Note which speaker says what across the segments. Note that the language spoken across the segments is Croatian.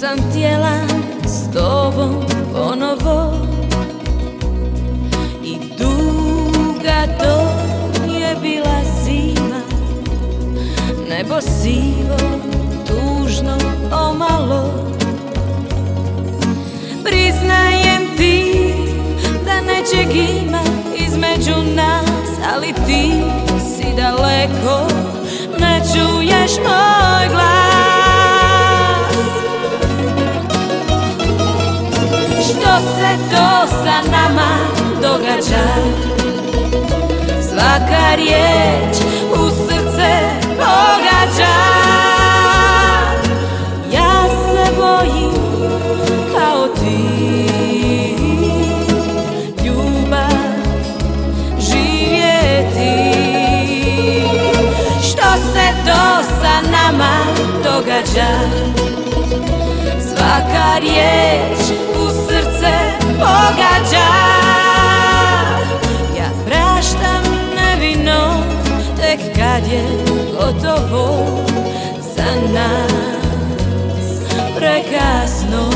Speaker 1: sam htjela s tobom ponovo. I duga to je bila zima Nebo sivo, tužno, omalo. Priznajem ti da nečeg ima između nas Ali ti si daleko, ne čuješ moj se to sa nama događa. Svaka riječ u srce pogađa. Ja se bojim kao ti. Ljubav živjeti. Što se to sa nama događa prekasno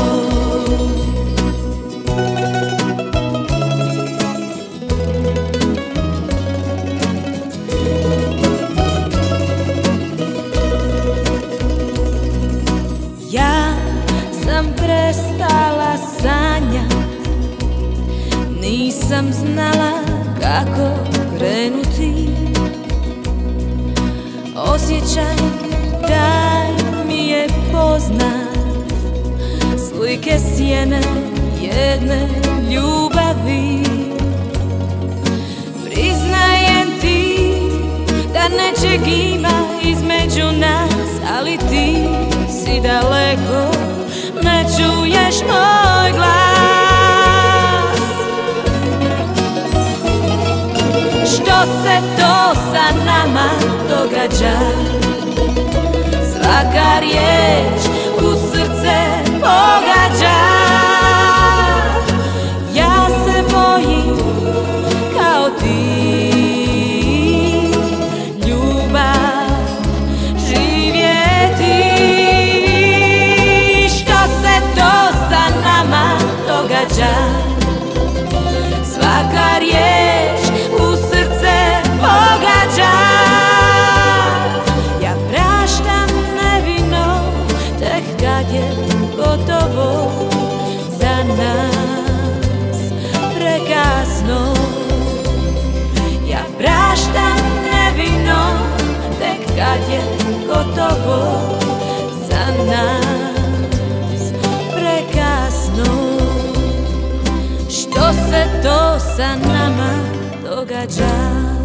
Speaker 1: Ja sam prestala sanjati nisam znala kako krenuti. Osjećaj taj mi je poznat Slike sjene jedne ljubavi. Priznajem ti da nečeg ima između nas Ali ti si daleko, ne čuješ moj glas. Se to sa nama događa? Svaka riječ gotovo za nas. Prekasno Ja praštam nevino tek kad je gotovo za nas. Prekasno Što se to sa nama događa